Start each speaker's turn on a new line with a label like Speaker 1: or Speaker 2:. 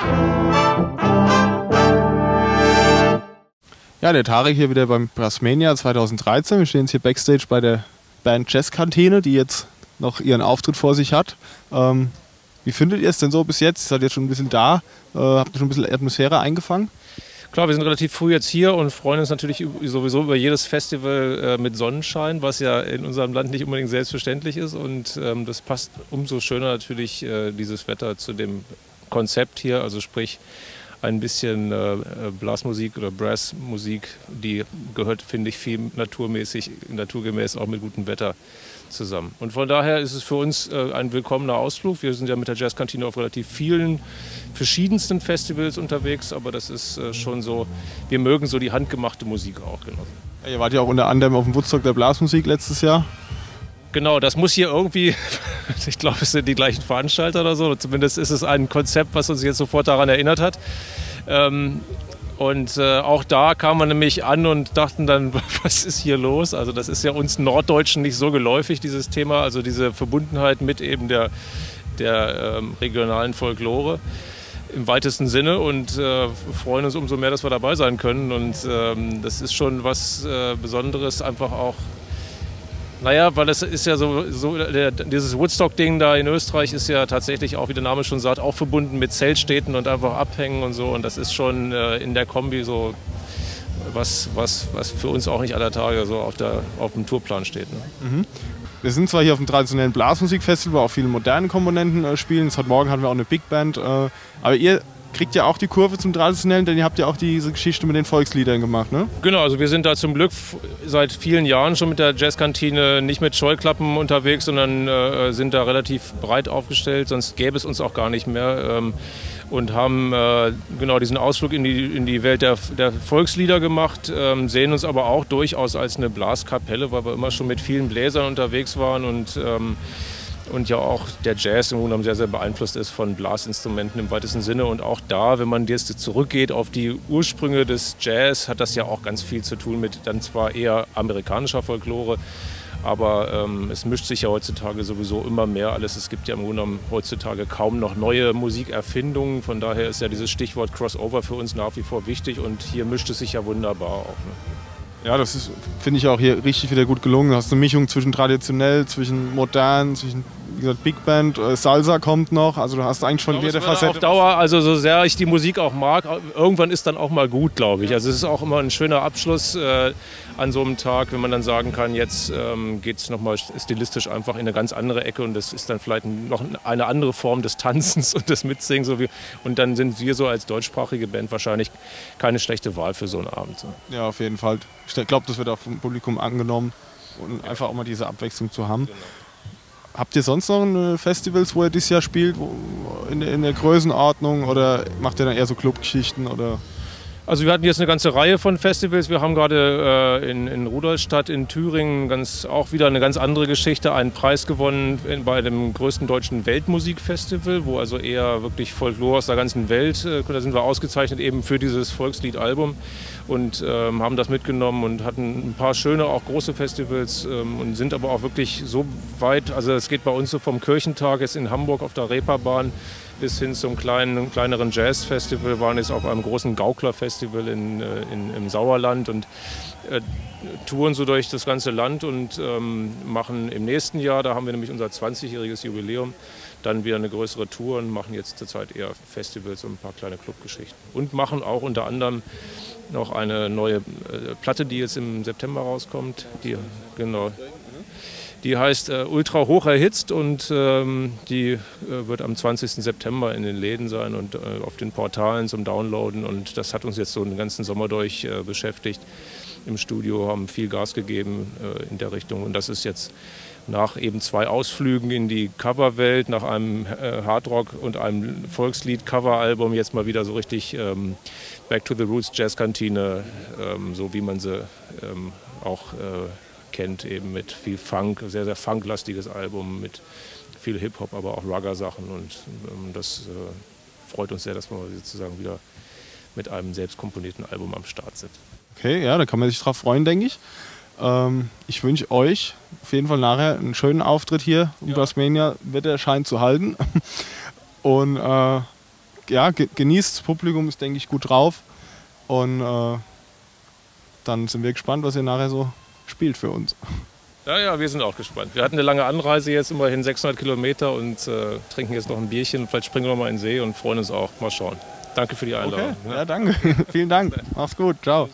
Speaker 1: Ja, der Tarek hier wieder beim Brasmania 2013. Wir stehen jetzt hier Backstage bei der Band Jazzkantine, die jetzt noch ihren Auftritt vor sich hat. Ähm, wie findet ihr es denn so bis jetzt? Ihr seid jetzt schon ein bisschen da, äh, habt ihr schon ein bisschen Atmosphäre eingefangen?
Speaker 2: Klar, wir sind relativ früh jetzt hier und freuen uns natürlich sowieso über jedes Festival äh, mit Sonnenschein, was ja in unserem Land nicht unbedingt selbstverständlich ist. Und ähm, das passt umso schöner natürlich äh, dieses Wetter zu dem Konzept hier, also sprich ein bisschen äh, Blasmusik oder Brassmusik, die gehört, finde ich, viel naturmäßig, naturgemäß auch mit gutem Wetter zusammen. Und von daher ist es für uns äh, ein willkommener Ausflug. Wir sind ja mit der Jazzkantine auf relativ vielen verschiedensten Festivals unterwegs, aber das ist äh, schon so, wir mögen so die handgemachte Musik auch.
Speaker 1: Ja, ihr wart ja auch unter anderem auf dem Woodstock der Blasmusik letztes Jahr.
Speaker 2: Genau, das muss hier irgendwie, ich glaube, es sind die gleichen Veranstalter oder so. Zumindest ist es ein Konzept, was uns jetzt sofort daran erinnert hat. Ähm, und äh, auch da kam man nämlich an und dachten dann, was ist hier los? Also das ist ja uns Norddeutschen nicht so geläufig, dieses Thema, also diese Verbundenheit mit eben der, der ähm, regionalen Folklore im weitesten Sinne und äh, freuen uns umso mehr, dass wir dabei sein können. Und ähm, das ist schon was äh, Besonderes, einfach auch naja, weil es ist ja so, so der, dieses Woodstock-Ding da in Österreich ist ja tatsächlich auch, wie der Name schon sagt, auch verbunden mit Zeltstädten und einfach abhängen und so. Und das ist schon äh, in der Kombi so was, was, was für uns auch nicht aller Tage so auf, der, auf dem Tourplan steht. Ne?
Speaker 1: Mhm. Wir sind zwar hier auf dem traditionellen Blasmusikfestival, wo auch viele moderne Komponenten äh, spielen. Heute Morgen hatten wir auch eine Big Band. Äh, aber ihr kriegt ja auch die Kurve zum Traditionellen, denn ihr habt ja auch diese Geschichte mit den Volksliedern gemacht, ne?
Speaker 2: Genau, also wir sind da zum Glück seit vielen Jahren schon mit der Jazzkantine nicht mit Scheuklappen unterwegs, sondern äh, sind da relativ breit aufgestellt, sonst gäbe es uns auch gar nicht mehr. Ähm, und haben äh, genau diesen Ausflug in die, in die Welt der, der Volkslieder gemacht, ähm, sehen uns aber auch durchaus als eine Blaskapelle, weil wir immer schon mit vielen Bläsern unterwegs waren und ähm, und ja auch der Jazz im Grunde genommen sehr, sehr beeinflusst ist von Blasinstrumenten im weitesten Sinne. Und auch da, wenn man jetzt zurückgeht auf die Ursprünge des Jazz, hat das ja auch ganz viel zu tun mit dann zwar eher amerikanischer Folklore, aber ähm, es mischt sich ja heutzutage sowieso immer mehr alles. Es gibt ja im Grunde genommen heutzutage kaum noch neue Musikerfindungen. Von daher ist ja dieses Stichwort Crossover für uns nach wie vor wichtig und hier mischt es sich ja wunderbar auch. Ne?
Speaker 1: Ja, das finde ich auch hier richtig wieder gut gelungen. Du hast eine Mischung zwischen traditionell, zwischen modern, zwischen wie gesagt, Big Band, äh, Salsa kommt noch, also du hast eigentlich schon jede Facette.
Speaker 2: Auf Dauer, also so sehr ich die Musik auch mag, irgendwann ist dann auch mal gut, glaube ich. Also es ist auch immer ein schöner Abschluss äh, an so einem Tag, wenn man dann sagen kann, jetzt ähm, geht es nochmal stilistisch einfach in eine ganz andere Ecke und das ist dann vielleicht noch eine andere Form des Tanzens und des Mitsingen. So wie, und dann sind wir so als deutschsprachige Band wahrscheinlich keine schlechte Wahl für so einen Abend. So.
Speaker 1: Ja, auf jeden Fall. Ich glaube, das wird auch vom Publikum angenommen und einfach auch mal diese Abwechslung zu haben. Genau. Habt ihr sonst noch äh, Festivals, wo ihr dieses Jahr spielt, in, der Größenordnung oder macht ihr dann eher so Clubgeschichten?
Speaker 2: Also wir hatten jetzt eine ganze Reihe von Festivals. Wir haben gerade äh, in, in, Rudolstadt in Thüringen ganz, auch wieder eine ganz andere Geschichte, einen Preis gewonnen bei dem größten deutschen Weltmusikfestival, wo also eher wirklich Folklore aus der ganzen Welt, äh, da sind wir ausgezeichnet eben für dieses Volksliedalbum und ähm, haben das mitgenommen und hatten ein paar schöne, auch große Festivals ähm, und sind aber auch wirklich so weit, also es geht bei uns so vom Kirchentag jetzt in Hamburg auf der Reeperbahn bis hin zum kleinen, kleineren Jazzfestival, waren jetzt auf einem großen Gauklerfestival in, äh, in, im Sauerland und äh, touren so durch das ganze Land und ähm, machen im nächsten Jahr, da haben wir nämlich unser 20-jähriges Jubiläum, dann wieder eine größere Tour und machen jetzt zurzeit eher Festivals und ein paar kleine Clubgeschichten. Und machen auch unter anderem noch eine neue äh, Platte, die jetzt im September rauskommt. Die, genau, die heißt äh, Ultra hoch erhitzt und ähm, die äh, wird am 20. September in den Läden sein und äh, auf den Portalen zum Downloaden. Und das hat uns jetzt so den ganzen Sommer durch äh, beschäftigt. Im Studio haben viel Gas gegeben äh, in der Richtung. Und das ist jetzt nach eben zwei Ausflügen in die Coverwelt, nach einem äh, Hardrock und einem Volkslied-Coveralbum jetzt mal wieder so richtig ähm, Back to the Roots Jazzkantine, ähm, so wie man sie ähm, auch kennt, eben mit viel Funk, sehr, sehr funklastiges Album, mit viel Hip-Hop, aber auch Rugger-Sachen. Und ähm, das äh, freut uns sehr, dass wir sozusagen wieder mit einem selbst komponierten Album am Start sind.
Speaker 1: Okay, ja, da kann man sich drauf freuen, denke ich. Ähm, ich wünsche euch auf jeden Fall nachher einen schönen Auftritt hier. Und ja. Brasmania wird er scheint zu halten. Und äh, ja, genießt, das Publikum ist, denke ich, gut drauf. Und äh, dann sind wir gespannt, was ihr nachher so spielt für uns.
Speaker 2: Ja, ja, wir sind auch gespannt. Wir hatten eine lange Anreise jetzt, immerhin 600 Kilometer und äh, trinken jetzt noch ein Bierchen. Vielleicht springen wir noch mal in den See und freuen uns auch. Mal schauen. Danke für die Einladung.
Speaker 1: Okay. Ja, danke. Vielen Dank. Mach's gut. Ciao.